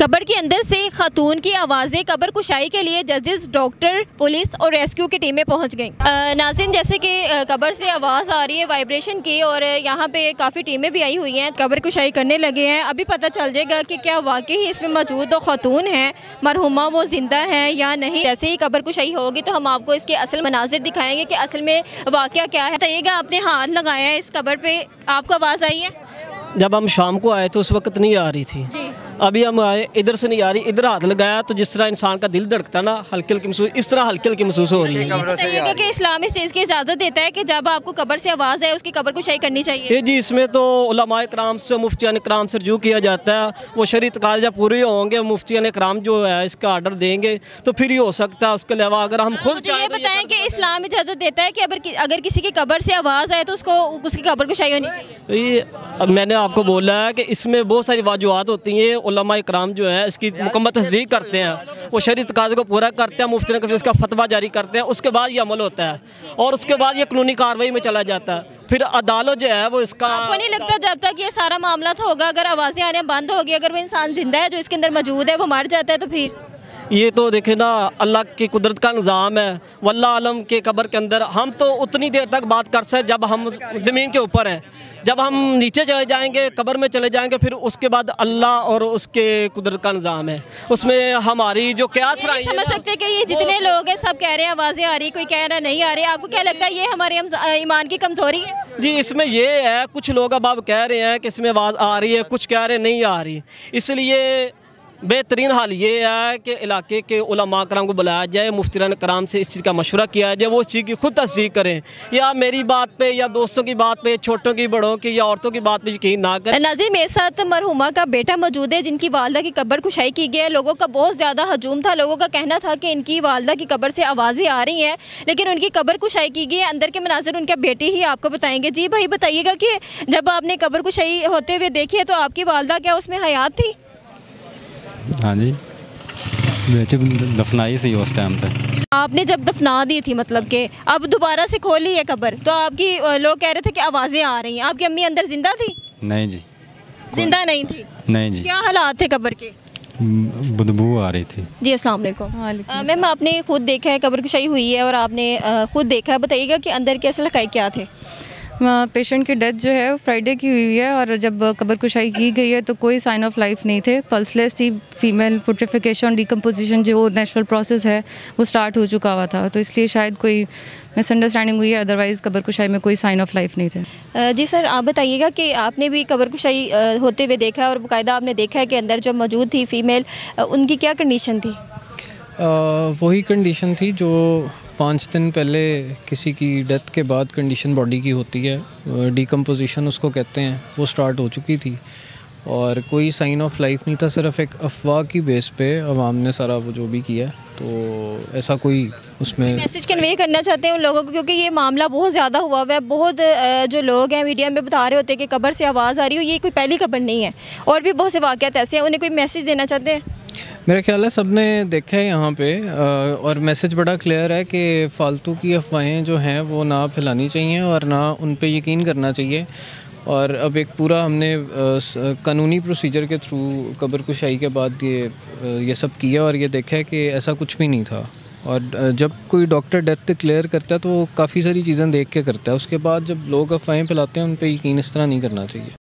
कब्र के अंदर से खातून की आवाज़ें कब्र कुशाई के लिए जजेस डॉक्टर पुलिस और रेस्क्यू की टीमें पहुँच गईं। नाजिन जैसे कि कब्र से आवाज़ आ रही है वाइब्रेशन की और यहाँ पे काफ़ी टीमें भी आई हुई हैं कब्र कुशाई करने लगे हैं। अभी पता चल जाएगा कि क्या वाकई ही इसमें मौजूद दो खातून हैं मरहुमा वो ज़िंदा हैं या नहीं। जैसे ही कब्र कुशाई होगी तो हम आपको इसके असल मनाजिर दिखाएँगे कि असल में वाक़ क्या है। बताइएगा आपने हाथ लगाया है इस कब्र पर आपको आवाज़ आई है? जब हम शाम को आए तो उस वक्त नहीं आ रही थी। अभी हम आए इधर से नहीं आ रही इधर हाथ लगाया तो जिस तरह इंसान का दिल धड़कता ना हल्के हल्की महसूस इस तरह हल्की हल्की महसूस हो रही है। कि इस्लाम इस चीज़ की इजाज़त देता है कि जब आपको कब्र से आवाज़ है उसकी कब्र कुशाई करनी चाहिए। ये जी इसमें तो उलमाए कराम से मुफ्तियान कराम से रजू किया जाता है वो शरी तकाज जब पूरे होंगे मुफ्तियान कराम जो है इसका आर्डर देंगे तो फिर ही हो सकता है उसके अलावा अगर हम खुद ये तो ये बताएँ कि इस्लाम इजाज़त देता है कि अगर अगर किसी की कब्र से आवाज़ आए तो उसको उसकी कब्र कुशाई होनी चाहिए? मैंने आपको बोला है कि इसमें बहुत सारी वजूहत होती हैं कराम जो है इसकी मुकम्मल तस्दीक करते हैं। वो शरी तकाजे को पूरा करते हैं मुफ्ती ने इसका फतवा जारी करते हैं। उसके बाद ये अमल होता है और उसके बाद ये कानूनी कार्रवाई में चला जाता है। फिर अदालत जो है वो इसका आपको नहीं लगता जब तक ये सारा मामला था होगा अगर आवाज़ें आने बंद होगी अगर वो इंसान ज़िंदा है जो इसके अंदर मौजूद है वो मर जाता है तो फिर? ये तो देखे ना अल्लाह की कुदरत का निज़ाम है। वल्ला आलम के कब्र के अंदर हम तो उतनी देर तक बात कर सकते जब हम ज़मीन के ऊपर हैं। जब हम नीचे चले जाएँगे कब्र में चले जाएँगे फिर उसके बाद अल्लाह और उसके कुदरत का निज़ाम है। उसमें हमारी जो क्यास ये रही है समझ सकते सकते कि ये जितने लोग हैं सब कह रहे हैं आवाज़ें आ रही कोई कह रहा नहीं आ रही। आपको क्या लगता है ये हमारे ईमान की कमज़ोरी है? जी इसमें ये है कुछ लोग अब आप कह रहे हैं कि इसमें आवाज़ आ रही है कुछ कह रहे नहीं आ रही। इसलिए बेहतरीन हाल ये है कि इलाके के उलमा कराम को बुलाया जाए मुफ्तरान कराम से इस चीज़ का मशवरा किया जाए, वो इस चीज़ की खुद तस्दीक करें। या मेरी बात पे, या दोस्तों की बात पे, छोटों की, बड़ों की, या औरतों की बात पे यकीन ना करें। नाजिर मेरे साथ मरहुमा का बेटा मौजूद है, जिनकी वालदा की कब्र कुशाई की गई है। लोगों का बहुत ज़्यादा हजूम था। लोगों का कहना था कि इनकी वालदा की कब्र से आवाज़ें आ रही हैं, लेकिन उनकी कब्र कुशाई की गई है। अंदर के मनाजिर, उनके बेटे ही आपको बताएँगे। जी भाई, बताइएगा कि जब आपने कब्र कुशाई होते हुए देखी है तो आपकी वालदा क्या उसमें हयात थी? हाँ जी। बेचे दफनाई सही उस टाइम पे। आपने जब दफना दी थी मतलब के अब दोबारा से खोली है कब्र तो आपकी लोग कह रहे थे कि आवाज़ें आ रही हैं। आपकी अम्मी अंदर ज़िंदा थी? नहीं जी। ज़िंदा नहीं थी? नहीं जी। क्या हालात थे कब्र के? बदबू आ रही थी। जी अस्सलाम वालेकुम। हाँ, मैम आपने खुद देखा है कब्र कुशाई हुई है और आपने खुद देखा है। बताइएगा कि अंदर के असल हकाई क्या थे? पेशेंट की डेथ जो है फ्राइडे की हुई है और जब कब्र कुशाई की गई है तो कोई साइन ऑफ़ लाइफ नहीं थे। पल्सलेस थी फीमेल पुट्रिफिकेशन डिकम्पोजिशन जो नेचुरल प्रोसेस है वो स्टार्ट हो चुका हुआ था। तो इसलिए शायद कोई मिसअंडरस्टैंडिंग हुई है अदरवाइज़ कब्र कुशाई में कोई साइन ऑफ़ लाइफ नहीं थे। जी सर आप बताइएगा कि आपने भी कब्र कुशाई होते हुए देखा है और बाकायदा आपने देखा है कि अंदर जो मौजूद थी फ़ीमेल उनकी क्या कंडीशन थी? वही कंडीशन थी जो पाँच दिन पहले किसी की डेथ के बाद कंडीशन बॉडी की होती है डिकम्पोजिशन उसको कहते हैं, वो स्टार्ट हो चुकी थी। और कोई साइन ऑफ़ लाइफ नहीं था, सिर्फ़ एक अफवाह की बेस पे अवाम ने सारा वो जो भी किया तो ऐसा कोई उसमें मैसेज कन्वे करना चाहते हैं उन लोगों को, क्योंकि ये मामला बहुत ज़्यादा हुआ हुआ है। बहुत जो लोग हैं मीडिया में बता रहे होते हैं कि कबर से आवाज़ आ रही हो, ये कोई पहली खबर नहीं है। और भी बहुत से वाक़ात ऐसे हैं, उन्हें कोई मैसेज देना चाहते हैं? मेरा ख्याल है सबने देखा है यहाँ पे और मैसेज बड़ा क्लियर है कि फालतू की अफवाहें जो हैं वो ना फैलानी चाहिए और ना उन पे यकीन करना चाहिए। और अब एक पूरा हमने कानूनी प्रोसीजर के थ्रू कब्र कुशाई के बाद ये ये सब किया और ये देखा है कि ऐसा कुछ भी नहीं था। और जब कोई डॉक्टर डेथ डिक्लेयर करता है तो वो काफ़ी सारी चीज़ें देख के करता है। उसके बाद जब लोग अफवाहें फैलाते हैं, उन पर यकीन इस तरह नहीं करना चाहिए।